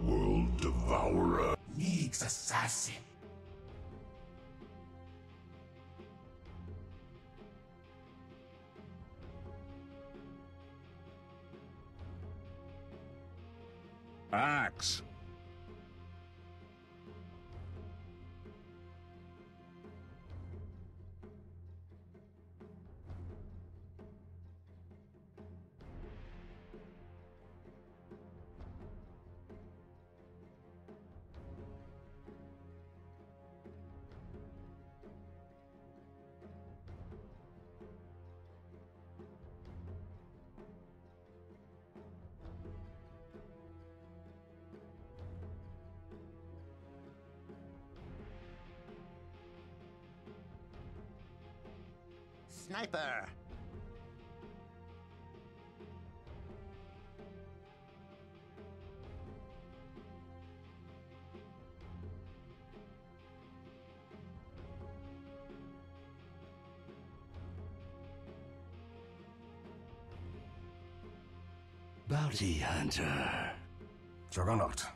World Devourer needs assassin. Sniper! Bounty Hunter. Juggernaut.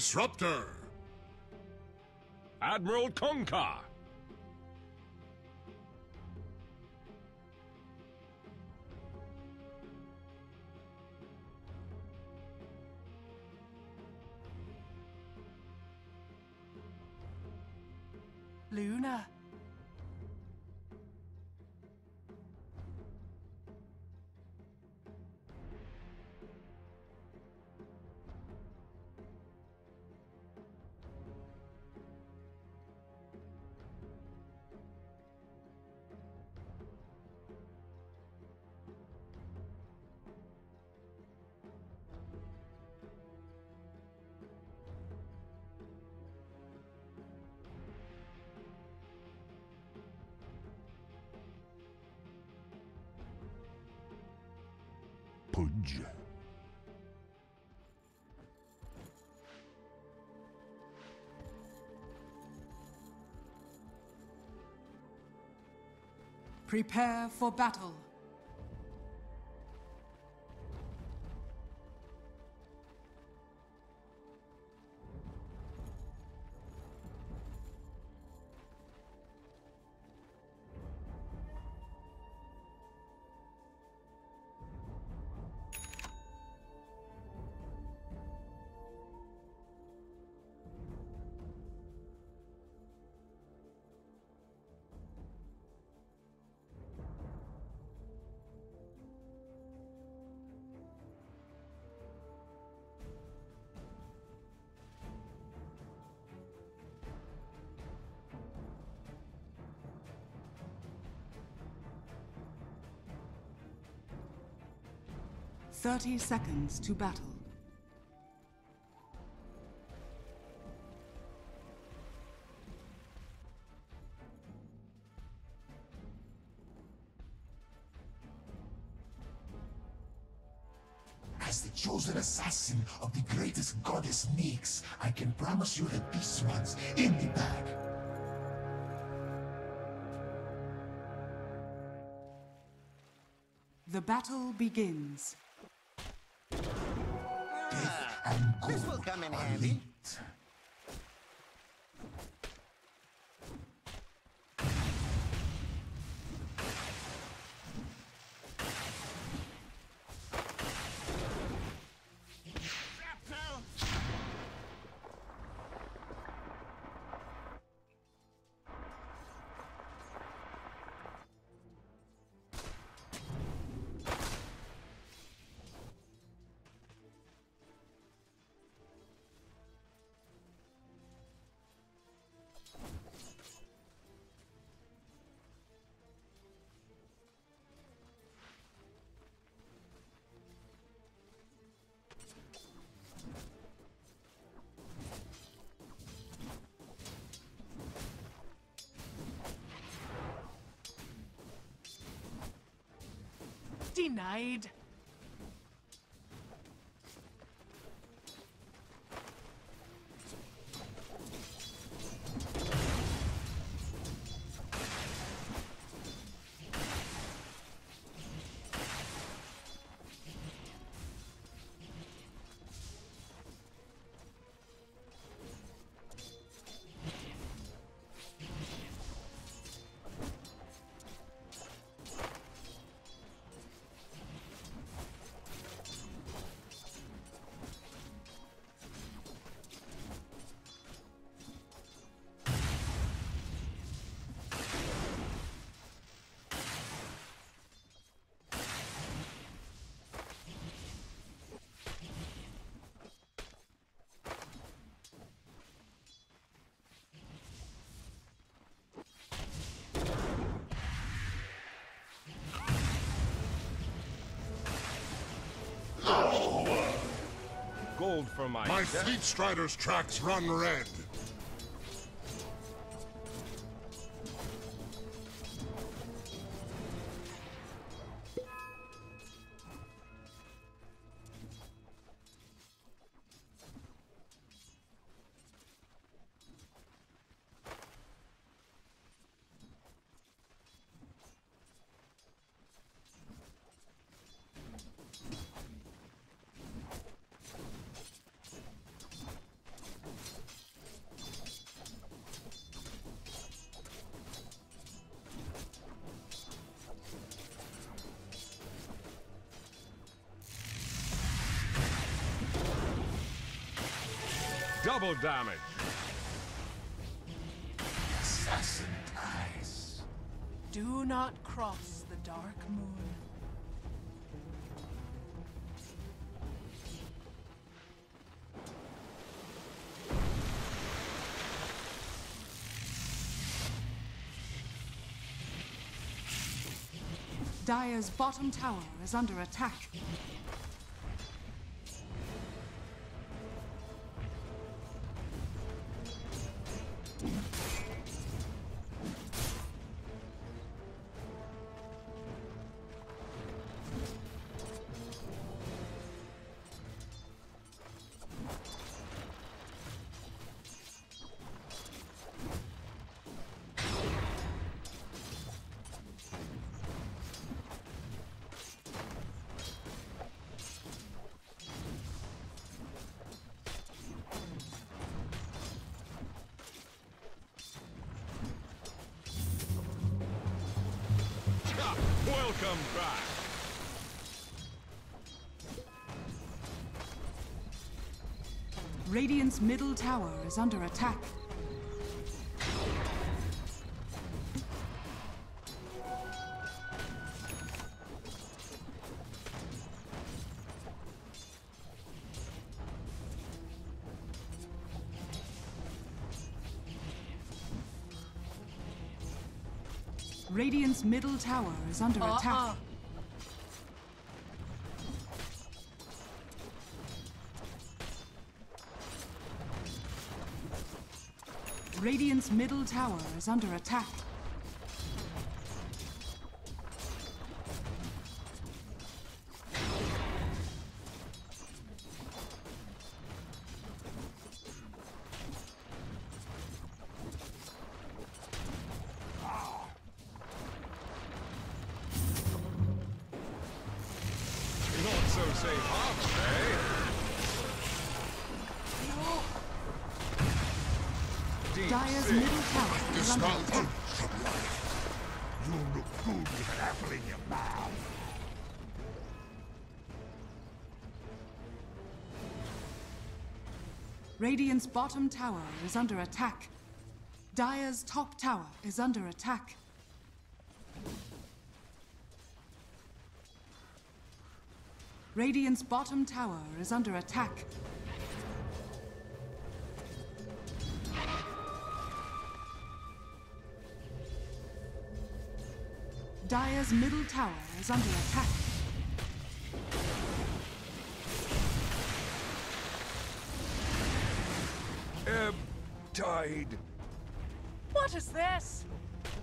Disruptor. Admiral Kunkka. Prepare for battle. Thirty seconds to battle. As the chosen assassin of the greatest goddess Nyx, I can promise you that this one's in the bag. The battle begins. Come in handy. denied. Gold for my, My. Fleet Strider's tracks run red. Double damage. Assassin ties. Do not cross the dark moon. Dire's bottom tower is under attack. Welcome back. Radiant's middle tower is under attack. Middle tower is under uh-huh. attack. Radiant's middle tower is under attack. Not so safe harbor? Deep Dire's sea. middle tower is under attack. You look good with an apple in your mouth. Radiant's bottom tower is under attack. Dire's top tower is under attack. Radiant's bottom tower is under attack. Dire's middle tower is under attack. Ebb tide. What is this?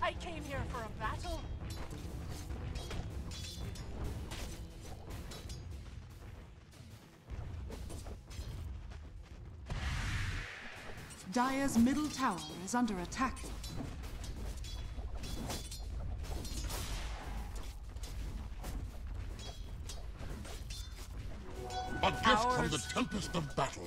I came here for a battle. Dire's middle tower is under attack. A gift from the tempest of battle.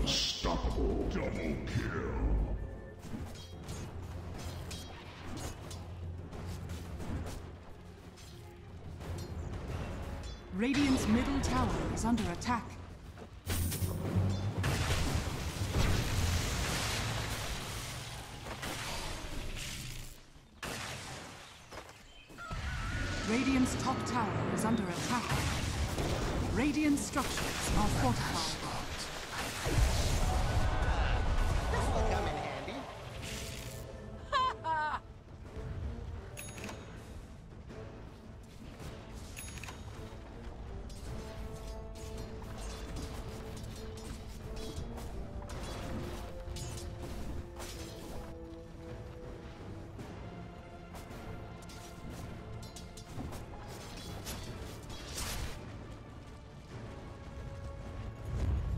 Unstoppable. Double kill. Radiant's middle tower is under attack. Radiant's top tower is under attack. Radiant structures are fortified.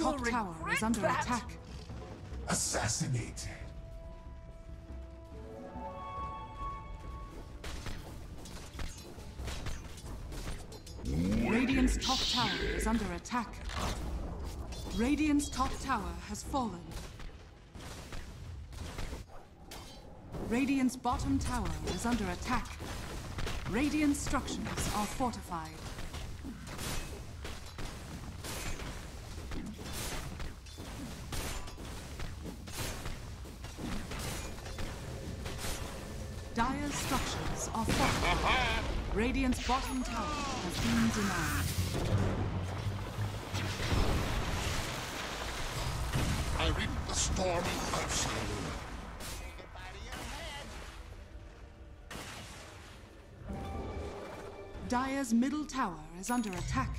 Radiant's top tower is under attack. Assassinated. Radiant's top tower is under attack. Radiant's top tower has fallen. Radiant's bottom tower is under attack. Radiant structures are fortified. Radiant's bottom tower has been denied. I read the stormy Ursula. Dire's middle tower is under attack.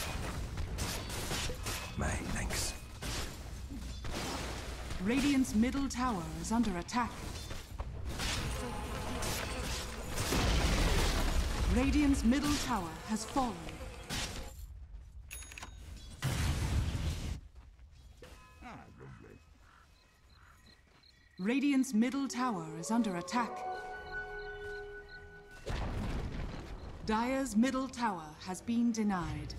Radiant's middle tower is under attack. Radiant's middle tower has fallen. Radiant's middle tower is under attack. Dire's middle tower has been denied.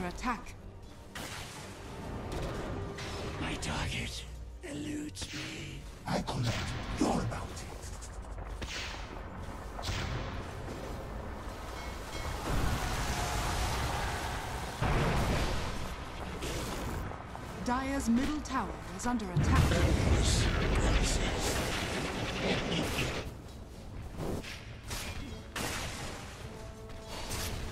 Under attack. My target eludes me. I collect your bounty. Dire's middle tower is under attack.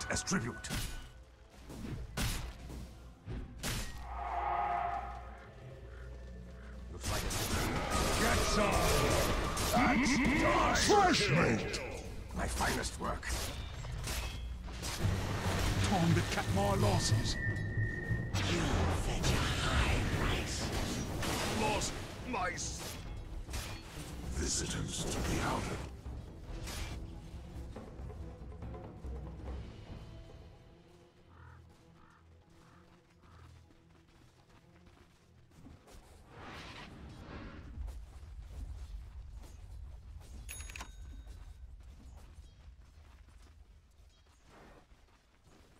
That as tribute. Looks like it's Get some! That's! Fresh meat! my finest work. Time to cut my losses. Lost mice! Visitors to the outer.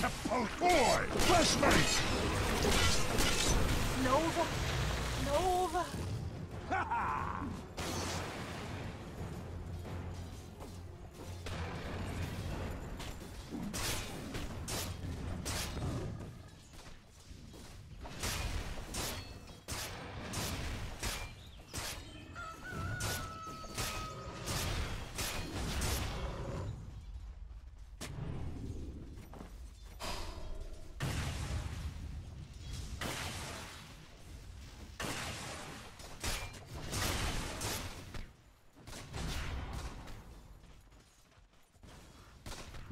To poke! Boy! Meat! Nova! Nova!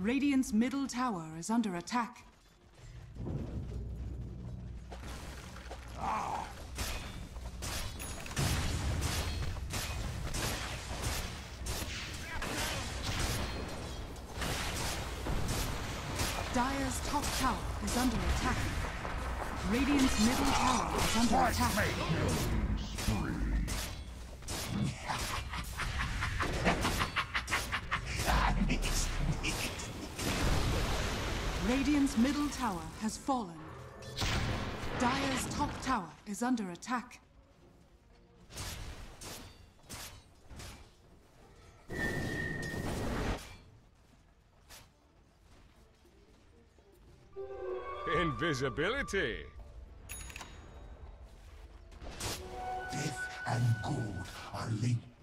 Radiant's middle tower is under attack. Dire's top tower is under attack. Radiant's middle tower is under attack. Nyx, is under attack. Invisibility. Death and gold are linked.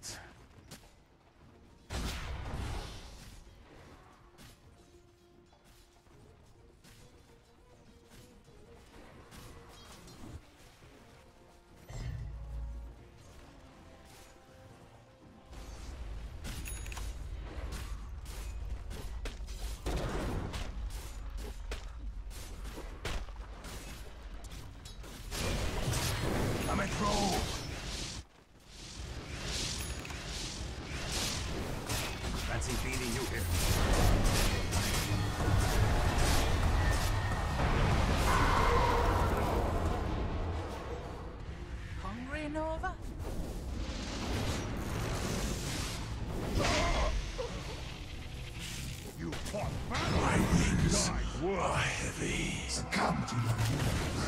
My wings are heavy. Succumb to your wounds.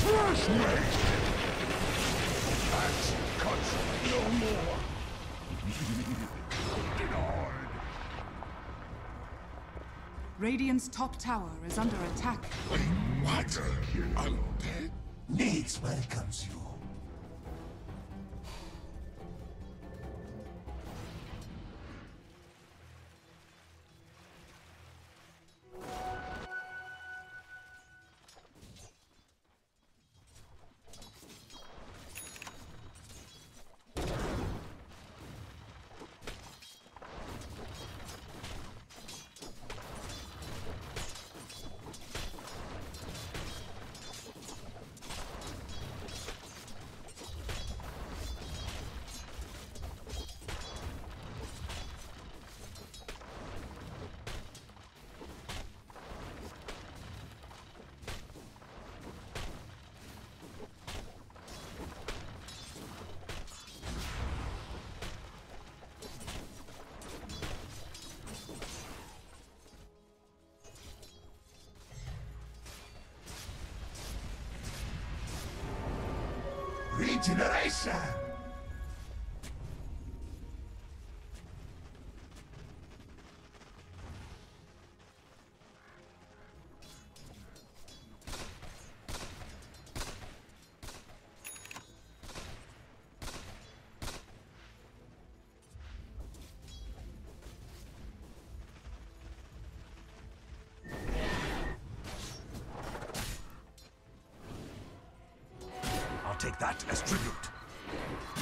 Flash mate! Axe cuts no more. Denied. Radiant's top tower is under attack. What? Undead? Nyx welcomes you. Regeneration! Take that as tribute.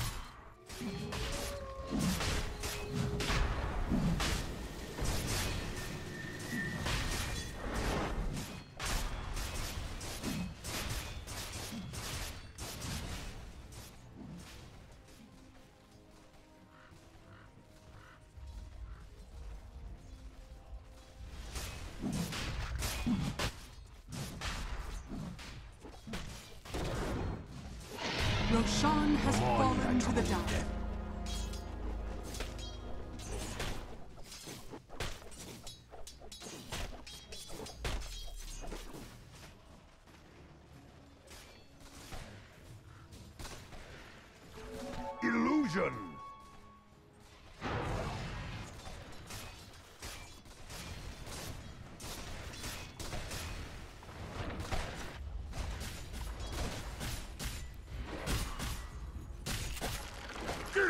Has fallen to the dark.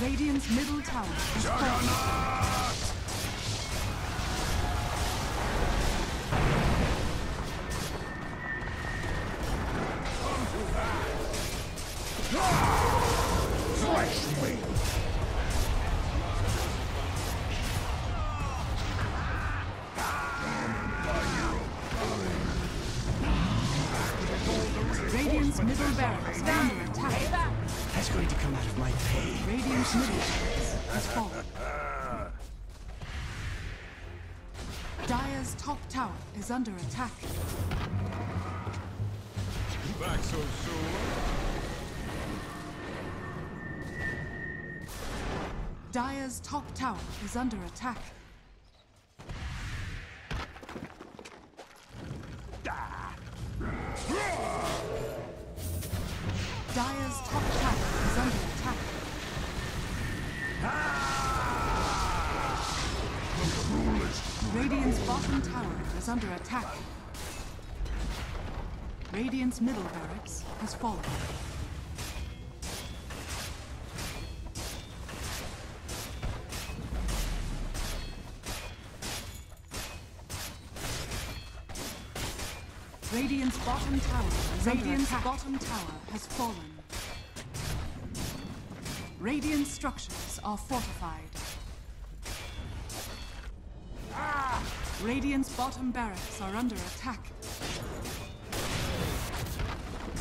Radiant's middle tower has fallen. Radiant's middle barracks is under attack. That's going to come out of my pay. Radiant's middle barracks has fallen. Dire's top tower is under attack. Back so soon? Dire's top tower is under attack. Under attack. Radiant's middle barracks has fallen. Radiant's bottom tower Radiant's bottom tower has fallen. Radiant structures are fortified. Radiant's bottom barracks are under attack.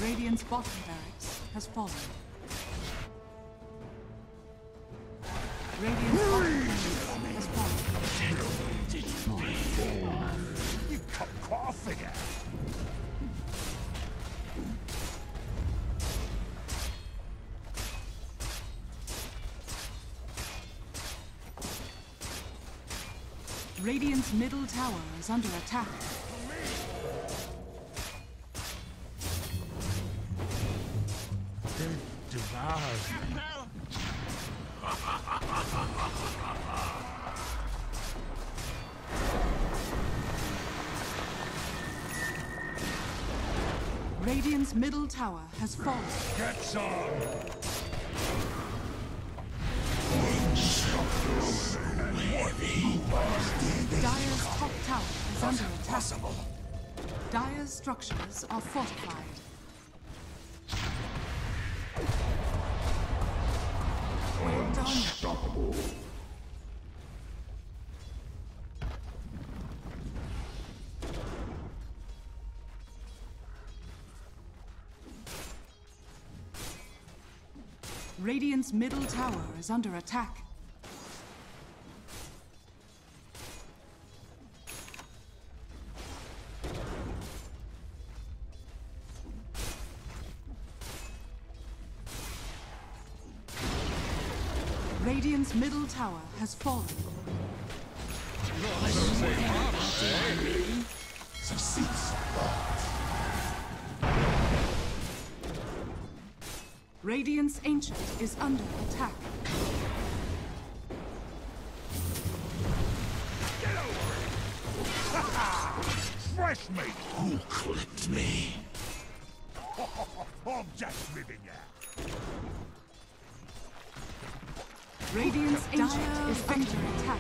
Radiant's bottom barracks has fallen. Radiant's bottom barracks has fallen. You come coughing at tower is under attack. Devoured. Radiant's middle tower has fallen. Get some! Top tower is under attack. Dire's structures are fortified. Done. Radiant's middle tower is under attack. Radiant's middle tower has fallen. So cease. Radiant's ancient is under attack. Get over it! Fresh meat! Who clipped me? I'm just ribbing ya. Radiant's ancient is under attack.